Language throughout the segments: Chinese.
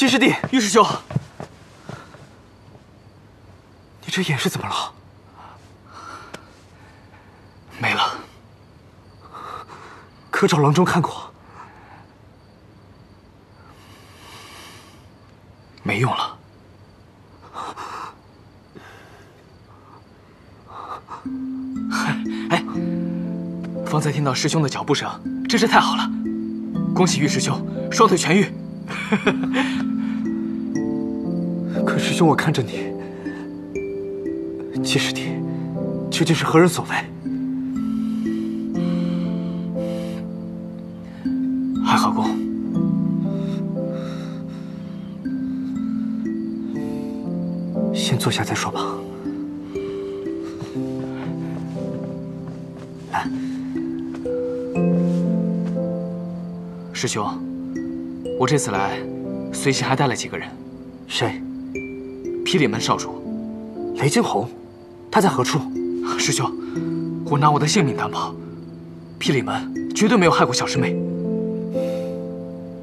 金师弟，玉师兄，你这眼是怎么了？没了。可找郎中看过，没用了。哎，方才听到师兄的脚步声，真是太好了！恭喜玉师兄双腿痊愈。可师兄，我看着你，七师弟究竟是何人所为？海河宫，先坐下再说吧。来，师兄，我这次来，随行还带了几个人。谁？霹雳门少主雷惊鸿，他在何处？师兄，我拿我的性命担保，霹雳门绝对没有害过小师妹。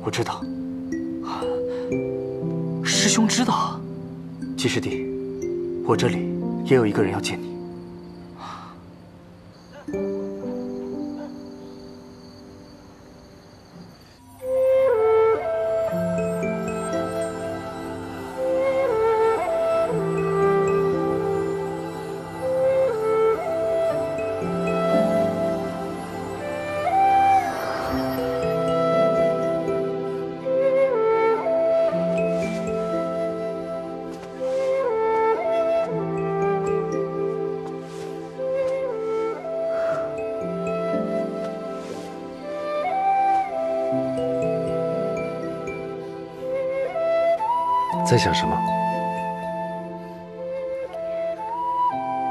我知道。师兄知道？季师弟，我这里也有一个人要见你。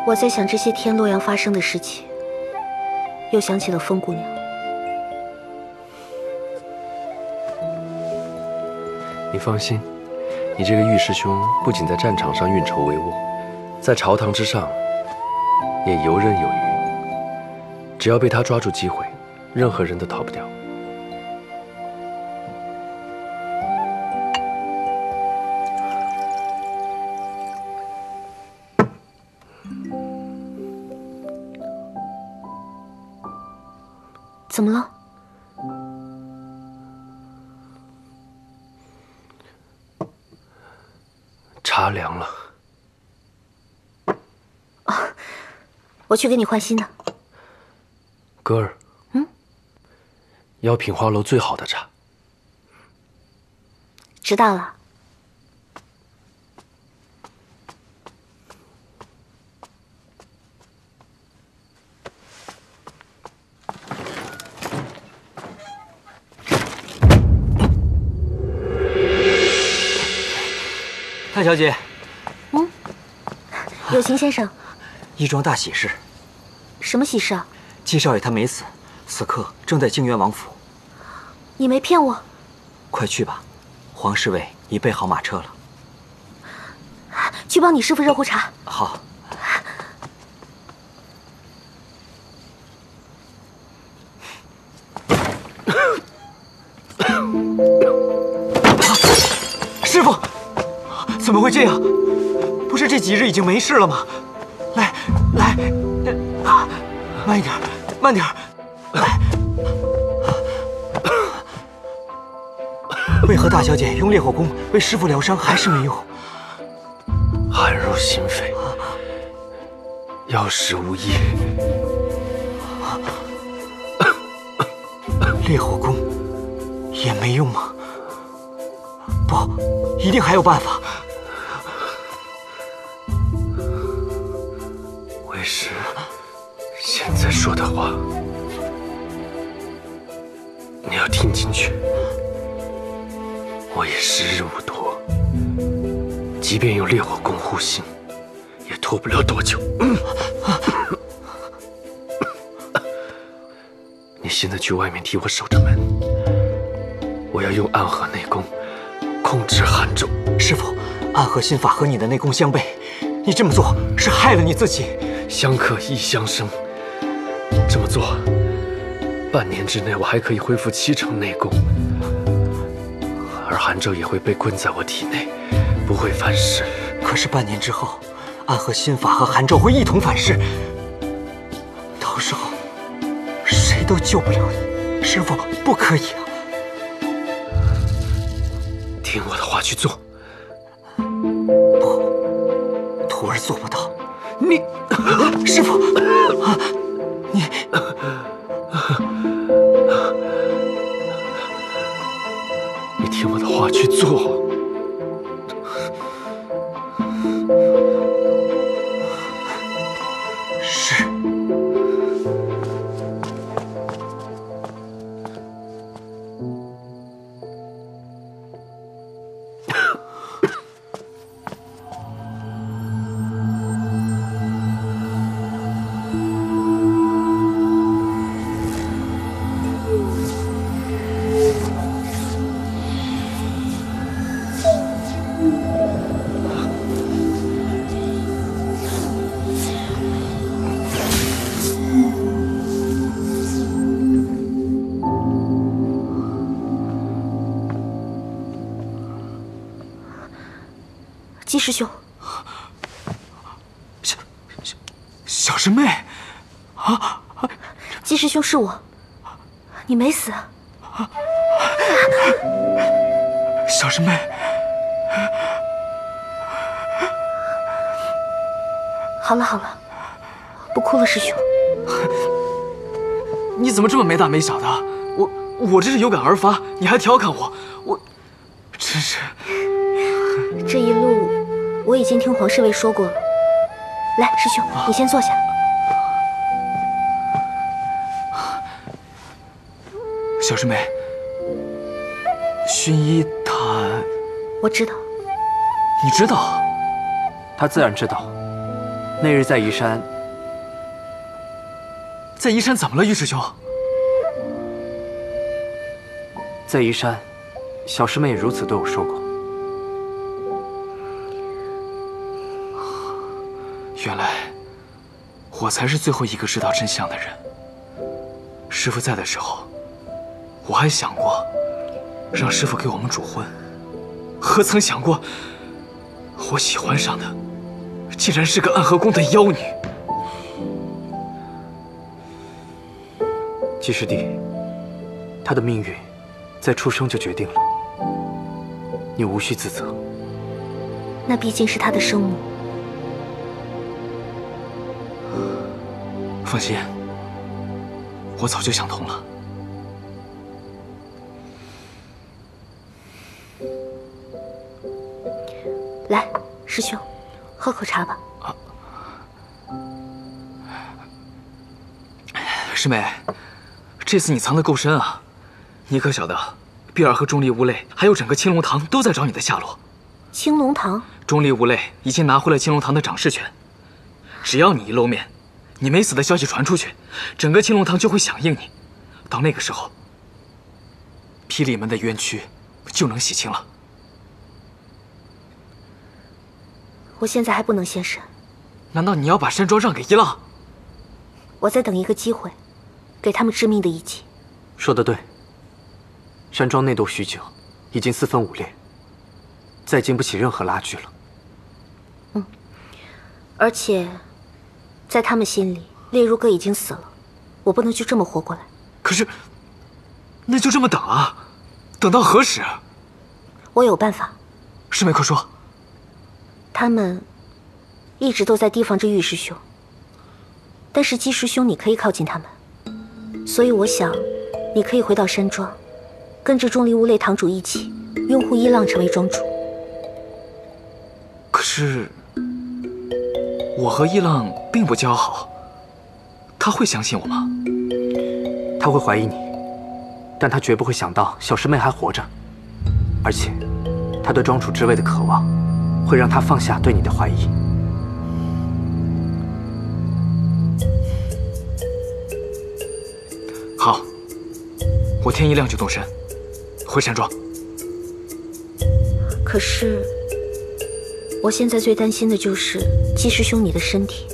我在想这些天洛阳发生的事情，又想起了风姑娘。你放心，你这个玉师兄不仅在战场上运筹帷幄，在朝堂之上也游刃有余。只要被他抓住机会，任何人都逃不掉。怎么了？茶凉了。我去给你换新的。歌儿，嗯，要品花楼最好的茶。知道了。小姐，嗯，有情先生，一桩大喜事。什么喜事啊？季少爷他没死，此刻正在静渊王府。你没骗我。快去吧，黄侍卫已备好马车了。去帮你师傅热壶茶。好。师傅。怎么会这样？不是这几日已经没事了吗？来，来，慢一点，慢点，来。为何大小姐用烈火功为师傅疗伤还是没用？寒入心扉，药石无益。烈火功也没用吗？不，一定还有办法。为师现在说的话，你要听进去。我也时日无多，即便用烈火功护心，也拖不了多久。你现在去外面替我守着门，我要用暗河内功控制寒咒。师傅，暗河心法和你的内功相悖，你这么做是害了你自己。相克亦相生，这么做，半年之内我还可以恢复七成内功，而而韩纣也会被困在我体内，不会反噬。可是半年之后，暗河心法和韩纣会一同反噬，到时候谁都救不了你。师傅，不可以啊！听我的话去做。不，徒儿做不到。你，师傅，你。你听我的话去做。小师妹，啊！姬师兄是我，你没死。小师妹，好了好了，不哭了，师兄。你怎么这么没大没小的？我我这是有感而发，你还调侃我，我真是……这一路我已经听黄侍卫说过了。来，师兄，你先坐下。小师妹，薰衣他……我知道。你知道？他自然知道。那日在移山，在移山怎么了，玉师兄？在移山，小师妹也如此对我说过。我才是最后一个知道真相的人。师傅在的时候，我还想过让师傅给我们主婚，何曾想过我喜欢上的竟然是个暗河宫的妖女。季师弟，他的命运在出生就决定了，你无需自责。那毕竟是他的生母。放心，我早就想通了。来，师兄，喝口茶吧。啊师妹，这次你藏得够深啊！你可晓得，碧儿和钟离无泪，还有整个青龙堂都在找你的下落。青龙堂，钟离无泪已经拿回了青龙堂的掌事权，只要你一露面，你没死的消息传出去，整个青龙堂就会响应你。到那个时候，霹雳门的冤屈就能洗清了。我现在还不能现身。难道你要把山庄让给一浪？我在等一个机会，给他们致命的一击。说的对。山庄内斗许久，已经四分五裂，再经不起任何拉锯了。嗯，而且，在他们心里，烈如哥已经死了，我不能就这么活过来。可是，那就这么等啊，等到何时？我有办法。师妹，快说。他们一直都在提防着玉师兄，但是姬师兄你可以靠近他们，所以我想，你可以回到山庄，跟着钟离无泪堂主一起拥护一浪成为庄主。可是，我和一浪并不交好，他会相信我吗？他会怀疑你，但他绝不会想到小师妹还活着，而且，他对庄主之位的渴望。会让他放下对你的怀疑。好，我天一亮就动身，回山庄。可是，我现在最担心的就是季师兄你的身体，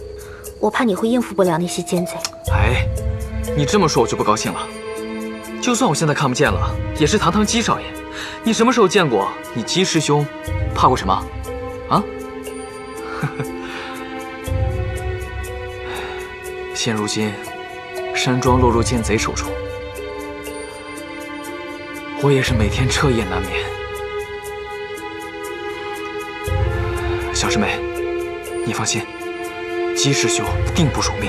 我怕你会应付不了那些奸贼。哎，你这么说我就不高兴了。就算我现在看不见了，也是堂堂姬少爷。你什么时候见过你姬师兄怕过什么？啊？现如今，山庄落入奸贼手中，我也是每天彻夜难眠。小师妹，你放心，姬师兄定不辱命。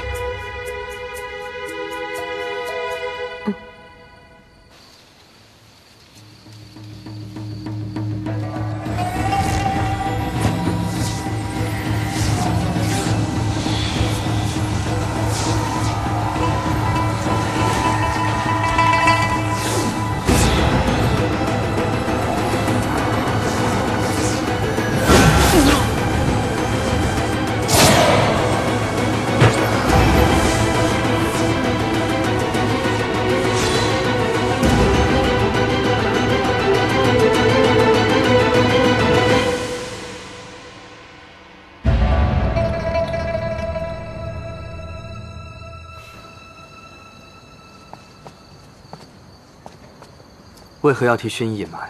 为何要替薰衣隐瞒？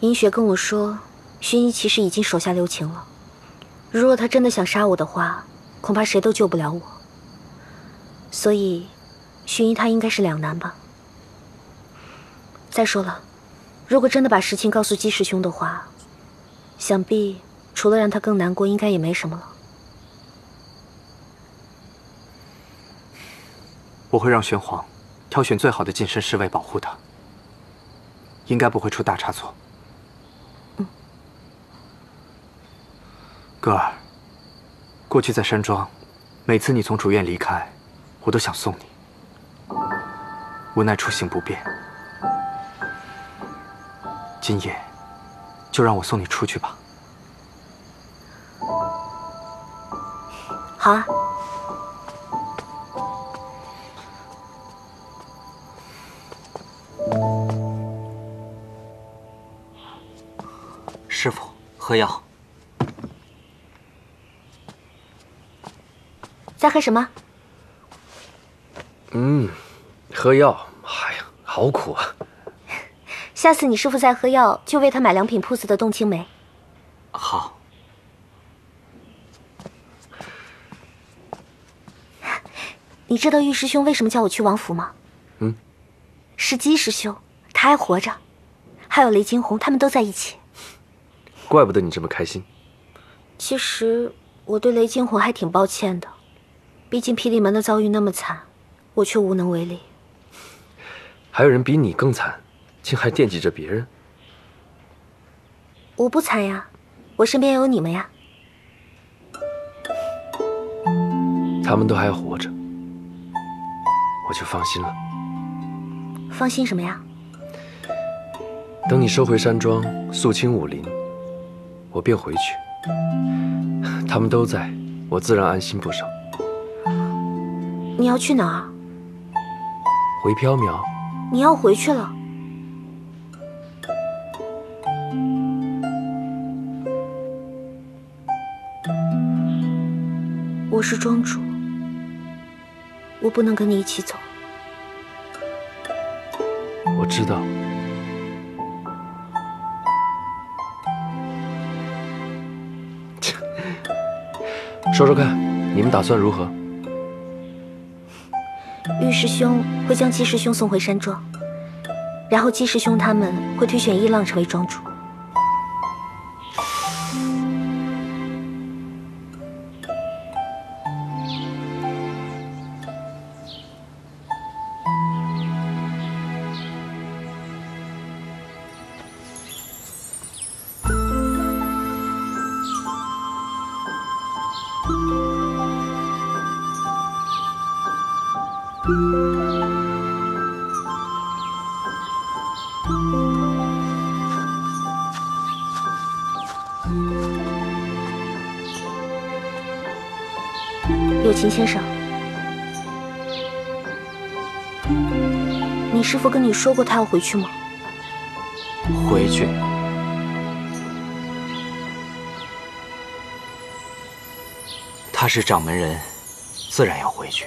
银雪跟我说，薰衣其实已经手下留情了。如若他真的想杀我的话，恐怕谁都救不了我。所以，薰衣他应该是两难吧。再说了，如果真的把实情告诉姬师兄的话，想必除了让他更难过，应该也没什么了。我会让玄黄挑选最好的近身侍卫保护他，应该不会出大差错。嗯，歌儿，过去在山庄，每次你从主院离开，我都想送你，无奈出行不便。今夜，就让我送你出去吧。好啊。师傅，喝药。在喝什么？嗯，喝药。哎呀，好苦啊！下次你师傅再喝药，就为他买良品铺子的冻青梅。好。你知道玉师兄为什么叫我去王府吗？嗯。是姬师兄，他还活着，还有雷惊鸿，他们都在一起。怪不得你这么开心。其实我对雷惊鸿还挺抱歉的，毕竟霹雳门的遭遇那么惨，我却无能为力。还有人比你更惨，竟还惦记着别人。我不惨呀，我身边有你们呀。他们都还活着，我就放心了。放心什么呀？等你收回山庄，肃清武林。我便回去，他们都在，我自然安心不少。你要去哪儿？回缥缈。你要回去了？我是庄主，我不能跟你一起走。我知道。说说看，你们打算如何？玉师兄会将姬师兄送回山庄，然后姬师兄他们会推选一浪成为庄主。先生，你师父跟你说过他要回去吗？回去？他是掌门人，自然要回去。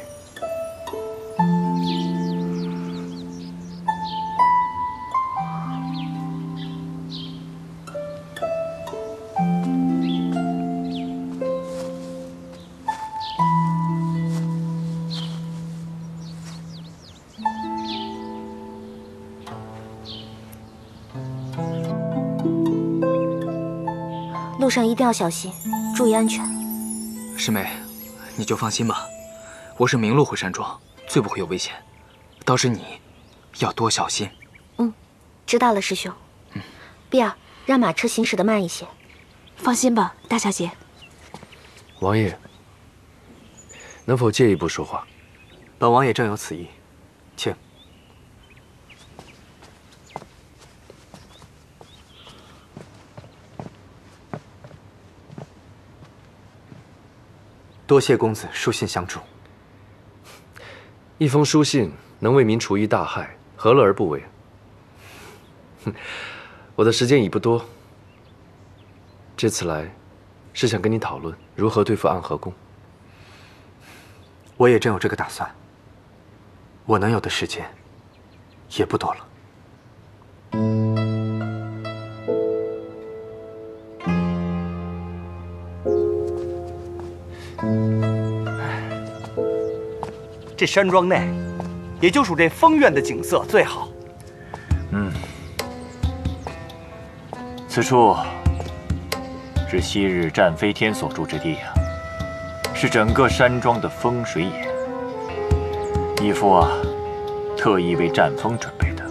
路上一定要小心，注意安全。师妹，你就放心吧，我是明路回山庄，最不会有危险。倒是你，要多小心。嗯，知道了，师兄。嗯，碧儿，让马车行驶的慢一些。放心吧，大小姐。王爷，能否借一步说话？本王爷正有此意，请。多谢公子书信相助。一封书信能为民除一大害，何乐而不为？我的时间已不多，这次来是想跟你讨论如何对付暗河宫。我也正有这个打算。我能有的时间也不多了。这山庄内，也就属这风院的景色最好。嗯，此处是昔日战飞天所住之地呀，是整个山庄的风水眼。义父啊，特意为战风准备的。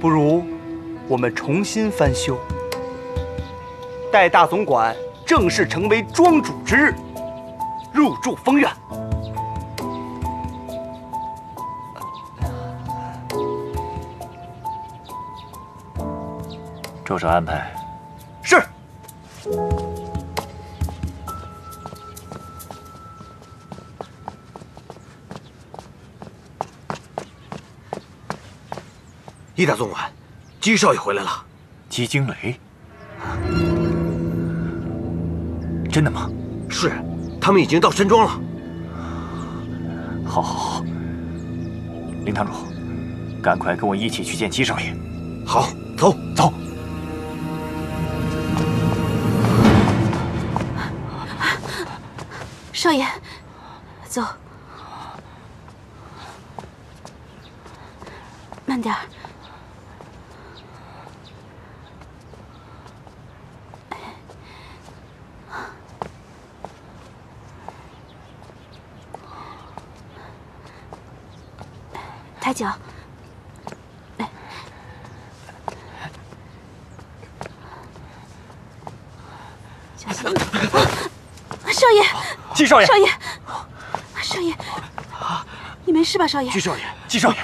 不如我们重新翻修，待大总管正式成为庄主之日，入住风院。周少安排。是。易大总管，姬少爷回来了。姬惊雷？真的吗？是，他们已经到山庄了。好，好，好。林堂主，赶快跟我一起去见姬少爷。好，少爷，走，慢点儿。抬脚，来，小心！少爷，季少爷，少爷，少爷，你没事吧，少爷？季少爷，季少爷，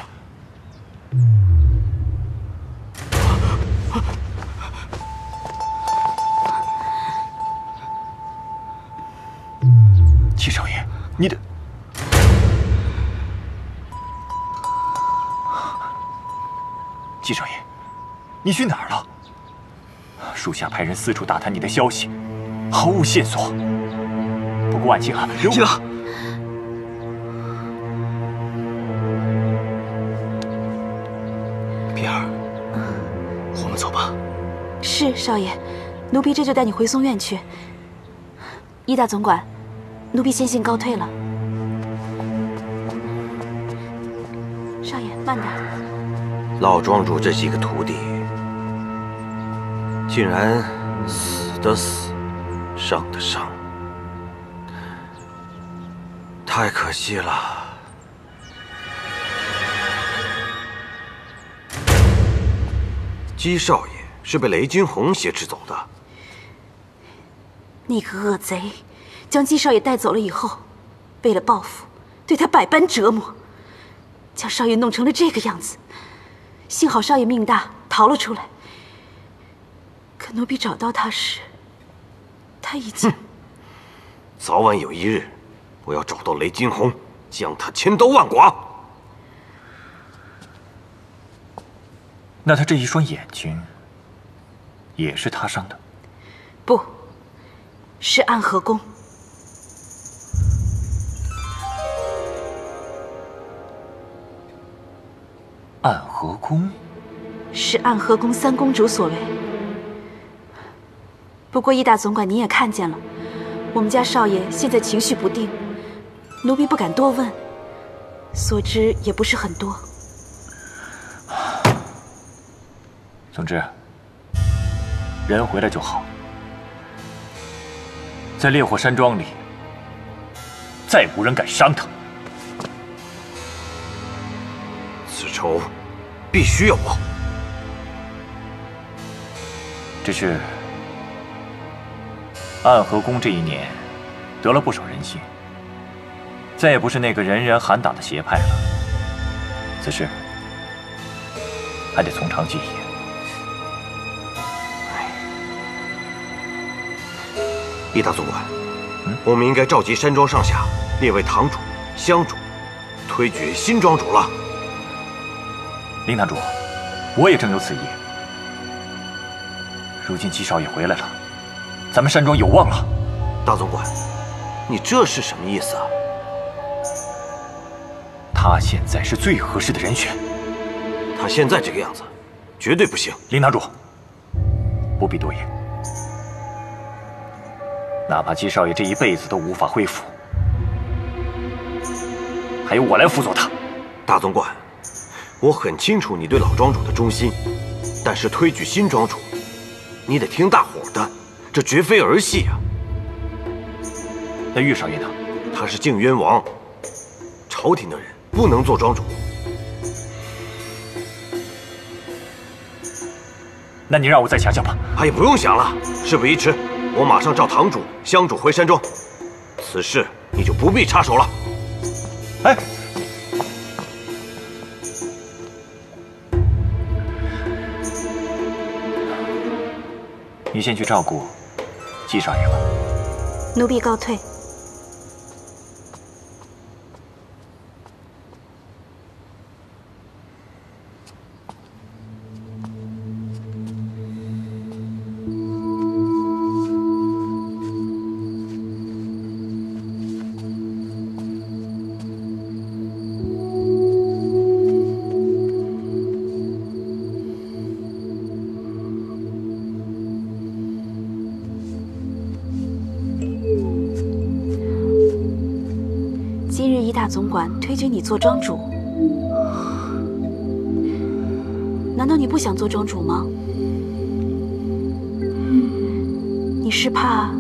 季少爷，你的。季少爷，你去哪儿了？属下派人四处打探你的消息，毫无线索。万幸啊，行。碧儿，我们走吧。是少爷，奴婢这就带你回松院去。易大总管，奴婢先行告退了。少爷，慢点。老庄主这几个徒弟，竟然死的死，伤的伤，太可惜了。姬少爷是被雷惊鸿挟持走的。那个恶贼将姬少爷带走了以后，为了报复，对他百般折磨，将少爷弄成了这个样子。幸好少爷命大，逃了出来。可奴婢找到他时，他已经……早晚有一日，我要找到雷惊鸿，将他千刀万剐。那他这一双眼睛，也是他伤的？不，是暗河宫。暗河宫是暗河宫三公主所为。不过，易大总管您也看见了，我们家少爷现在情绪不定，奴婢不敢多问，所知也不是很多。总之，人回来就好，在烈火山庄里，再无人敢伤他。此仇必须要报。只是暗河宫这一年得了不少人心，再也不是那个人人喊打的邪派了。此事还得从长计议。李大总管，我们应该召集山庄上下列为堂主、乡主，推举新庄主了。林堂主，我也正有此意。如今姬少爷回来了，咱们山庄有望了。大总管，你这是什么意思啊？他现在是最合适的人选。他现在这个样子，绝对不行。林堂主，不必多言。哪怕姬少爷这一辈子都无法恢复，还由我来辅佐他。大总管，我很清楚你对老庄主的忠心，但是推举新庄主，你得听大伙的，这绝非儿戏啊。那玉少爷呢？他是靖渊王，朝廷的人不能做庄主。那你让我再想想吧。哎呀，不用想了，事不宜迟。我马上召堂主、香主回山庄，此事你就不必插手了。哎，你先去照顾季少爷吧。奴婢告退。推举你做庄主，难道你不想做庄主吗？你是怕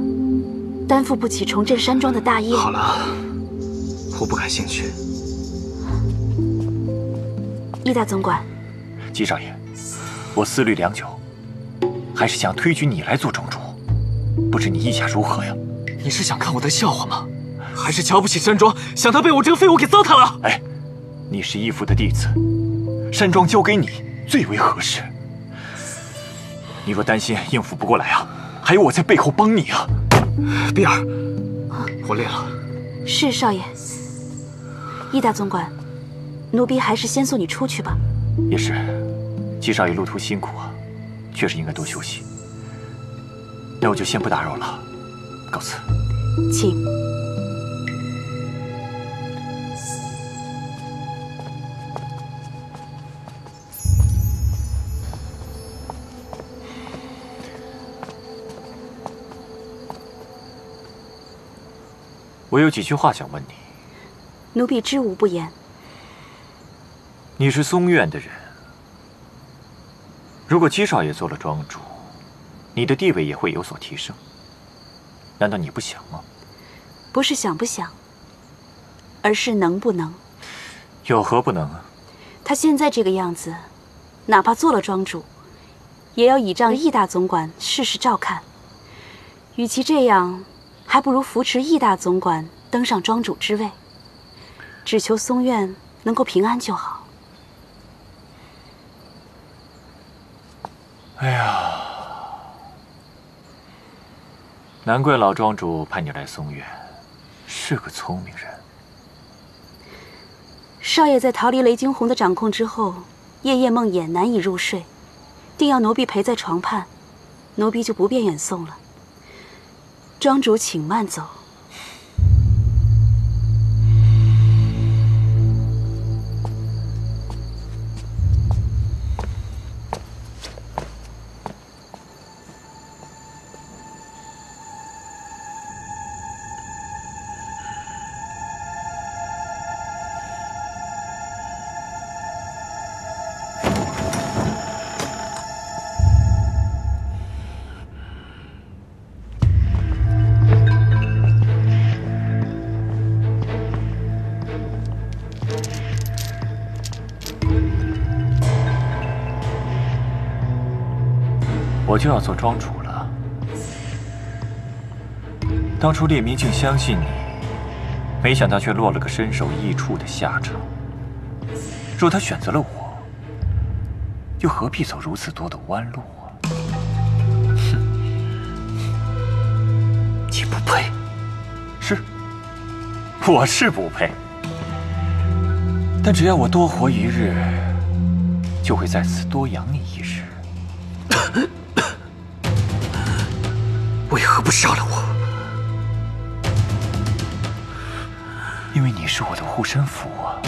担负不起重振山庄的大业？好了，我不感兴趣。易大总管，姬少爷，我思虑良久，还是想推举你来做庄主，不知你意下如何呀？你是想看我的笑话吗？还是瞧不起山庄，想他被我这个废物给糟蹋了？哎，你是义父的弟子，山庄交给你最为合适。你若担心应付不过来啊，还有我在背后帮你啊。碧儿，我累了。是少爷。易大总管，奴婢还是先送你出去吧。也是，季少爷路途辛苦啊，确实应该多休息。那我就先不打扰了，告辞。请。我有几句话想问你。奴婢知无不言。你是松院的人，如果姬少爷做了庄主，你的地位也会有所提升。难道你不想吗？不是想不想，而是能不能。有何不能啊？他现在这个样子，哪怕做了庄主，也要倚仗易大总管事事照看。与其这样，还不如扶持易大总管登上庄主之位。只求松院能够平安就好。哎呀，难怪老庄主派你来松院，是个聪明人。少爷在逃离雷惊鸿的掌控之后，夜夜梦魇，难以入睡，定要奴婢陪在床畔，奴婢就不便远送了。庄主，请慢走。我就要做庄主了。当初列明竟相信你，没想到却落了个身首异处的下场。若他选择了我，又何必走如此多的弯路啊？哼你不配。是，我是不配。但只要我多活一日，就会在此多养你何不杀了我？因为你是我的护身符啊！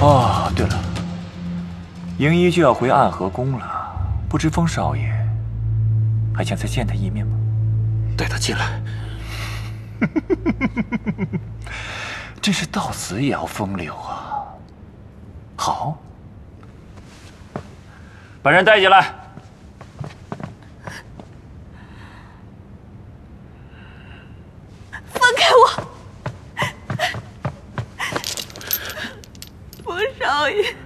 哦，对了，莹一就要回暗河宫了，不知风少爷还想再见他一面吗？带他进来。真是到死也要风流啊！好，把人带进来。放开我，风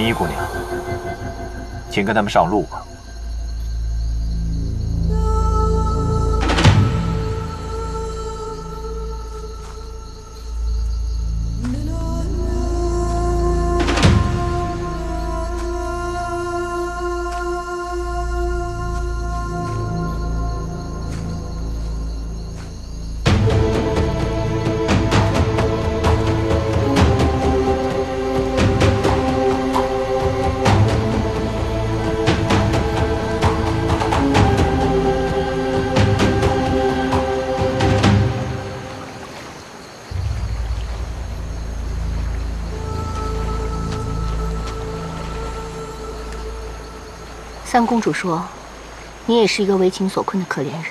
林一姑娘，请跟他们上路吧。三公主说：“你也是一个为情所困的可怜人，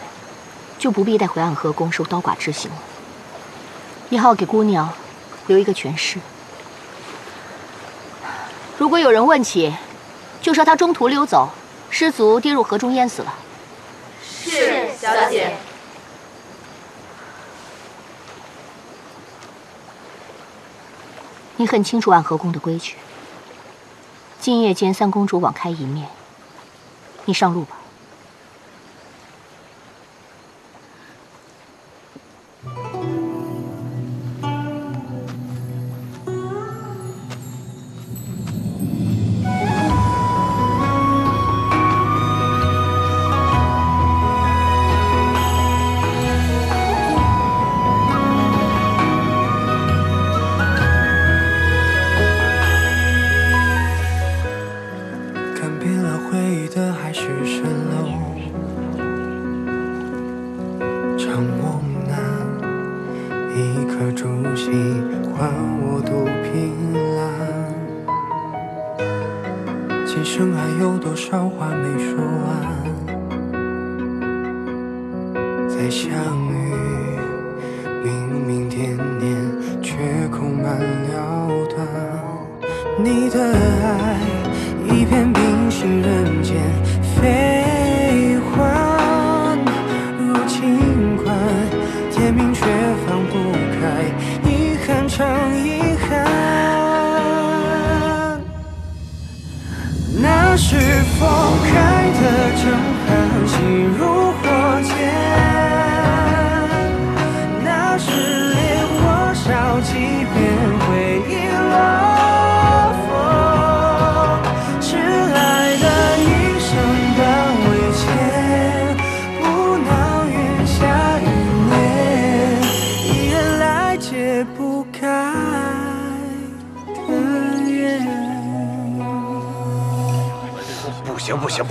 就不必带回暗河宫受刀剐之刑了。也好给姑娘留一个全尸。如果有人问起，就说她中途溜走，失足跌入河中淹死了。”是，小姐。你很清楚暗河宫的规矩。今夜间三公主网开一面，你上路吧。今生还有多少话没说完？再相遇。明明惦念，却空满了断。你的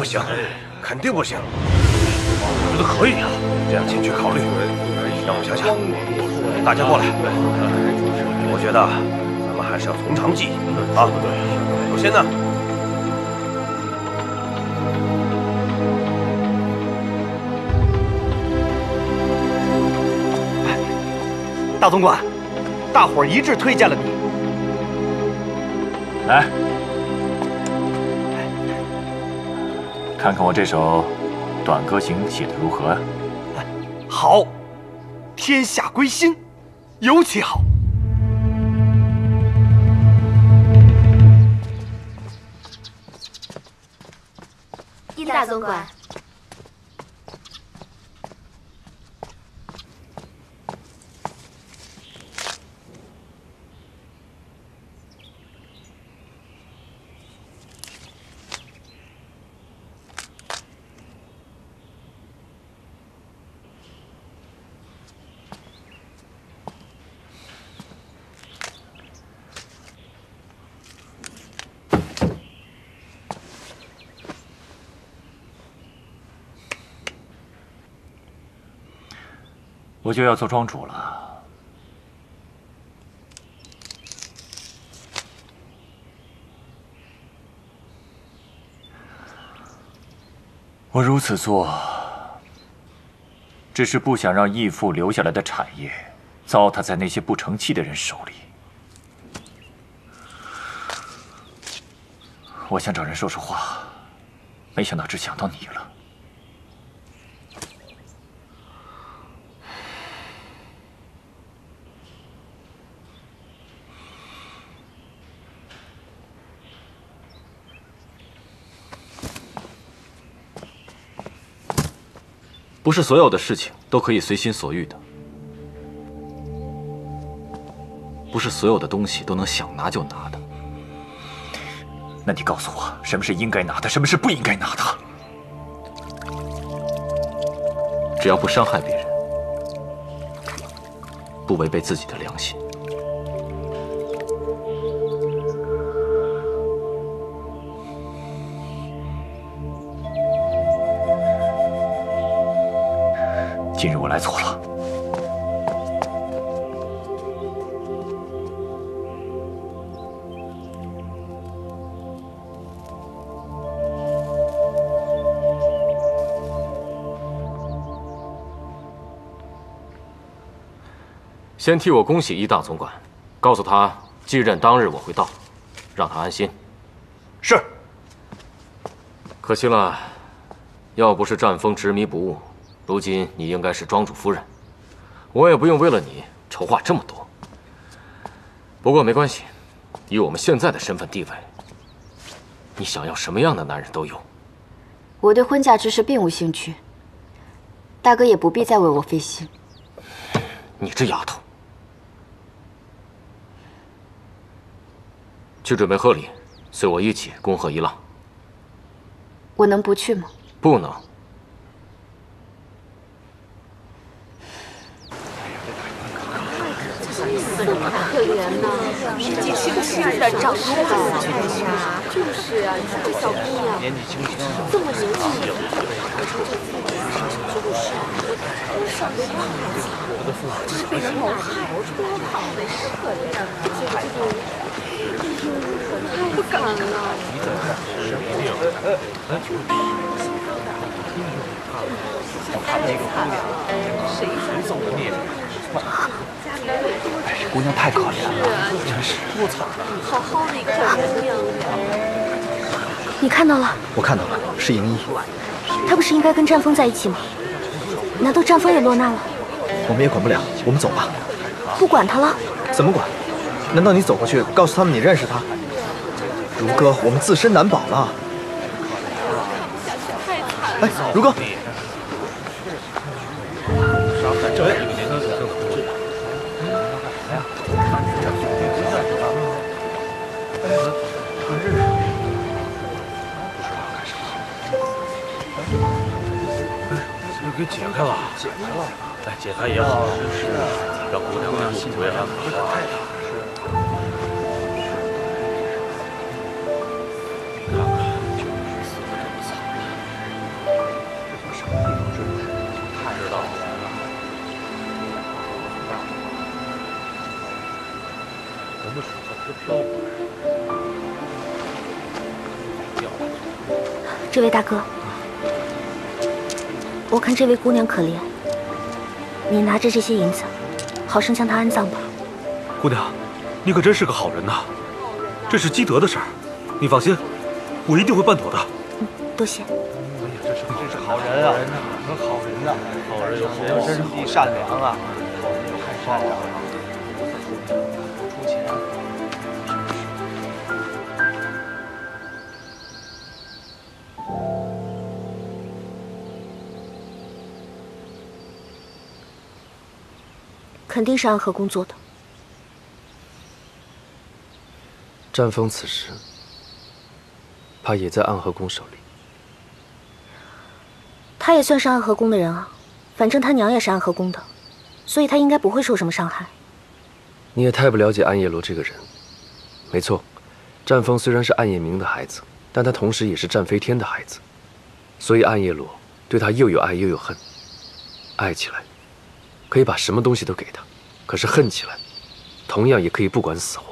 行肯定不行！我觉得可以啊，这样进去考虑。让我想想，大家过来。我觉得咱们还是要从长计议啊。首先呢，大总管，大伙儿一致推荐了你。来，看看我这首《短歌行》写的如何？好，天下归心，尤其好。易大总管，我就要做庄主了。我如此做，只是不想让义父留下来的产业糟蹋在那些不成器的人手里。我想找人说说话，没想到只想到你了。不是所有的事情都可以随心所欲的，不是所有的东西都能想拿就拿的。那你告诉我，什么是应该拿的，什么是不应该拿的？只要不伤害别人，不违背自己的良心，今日我来错了。先替我恭喜一大总管，告诉他继任当日我会到，让他安心。是。可惜了，要不是战风执迷不悟，如今你应该是庄主夫人，我也不用为了你筹划这么多。不过没关系，以我们现在的身份地位，你想要什么样的男人都有。我对婚嫁之事并无兴趣，大哥也不必再为我费心。你这丫头，去准备贺礼，随我一起恭贺一浪。我能不去吗？不能。可怜呐，年纪轻轻的长出来了，就是啊，你看这小姑娘，年纪轻轻，这么年轻就就是啊，我想着她，这是被人谋害，多好的一个可怜啊，这个这个，哎呦，不敢了。你怎么什么病？看那个姑娘，谁谁送的孽哎，这姑娘太可怜了，真是多惨！好好的一个小姑娘你看到了？我看到了，是莹一。她不是应该跟战枫在一起吗？难道战枫也落难了？我们也管不了，我们走吧。不管他了？怎么管？难道你走过去告诉他们你认识他？如哥，我们自身难保了。哎，如哥，解开了，解开了，哎，解开也好，是让姑娘们心回来了。这位大哥，我看这位姑娘可怜，你拿着这些银子，好生将她安葬吧。姑娘，你可真是个好人呐！这是积德的事儿，你放心，我一定会办妥的。多谢。这是真是好人啊，很好人呐，好人有好心地善良啊，好人太善良了。肯定是暗河宫做的。战枫此时怕也在暗河宫手里。他也算是暗河宫的人啊，反正他娘也是暗河宫的，所以他应该不会受什么伤害。你也太不了解暗夜罗这个人。没错，战枫虽然是暗夜明的孩子，但他同时也是战飞天的孩子，所以暗夜罗对他又有爱又有恨。爱起来，可以把什么东西都给他；可是恨起来，同样也可以不管死活。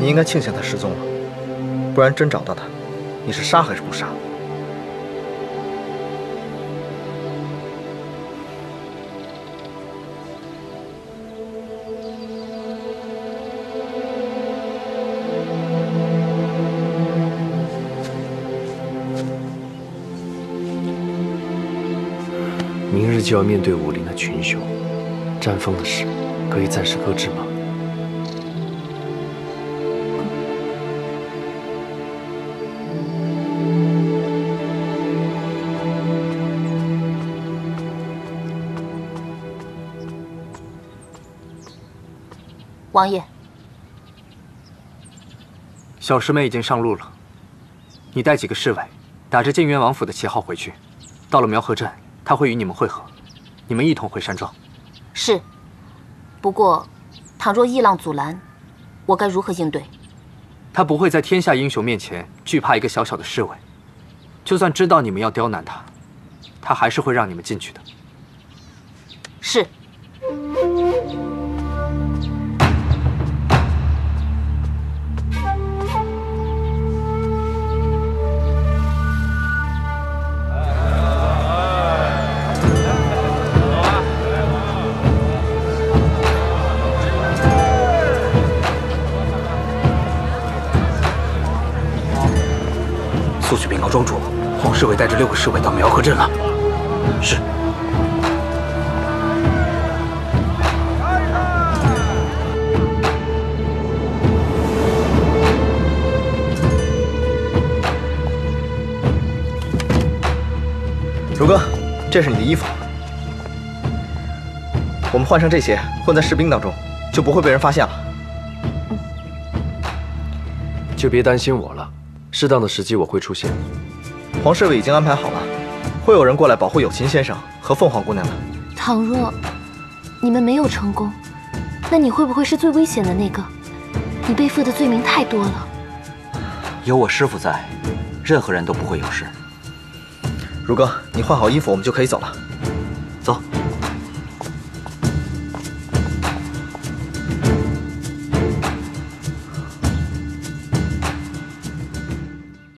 你应该庆幸他失踪了，不然真找到他，你是杀还是不杀？就要面对武林的群雄，战风的事可以暂时搁置吗？王爷，小师妹已经上路了，你带几个侍卫，打着建元王府的旗号回去，到了苗河镇，他会与你们会合，你们一同回山庄。是。不过，倘若异浪阻拦，我该如何应对？他不会在天下英雄面前惧怕一个小小的侍卫，就算知道你们要刁难他，他还是会让你们进去的。庄主，黄侍卫带着六个侍卫到苗河镇了。是。如哥，这是你的衣服，我们换上这些，混在士兵当中，就不会被人发现了。就别担心我了，适当的时机我会出现。黄侍卫已经安排好了，会有人过来保护有琴先生和凤凰姑娘的。倘若你们没有成功，那你会不会是最危险的那个？你背负的罪名太多了。有我师傅在，任何人都不会有事。如哥，你换好衣服，我们就可以走了。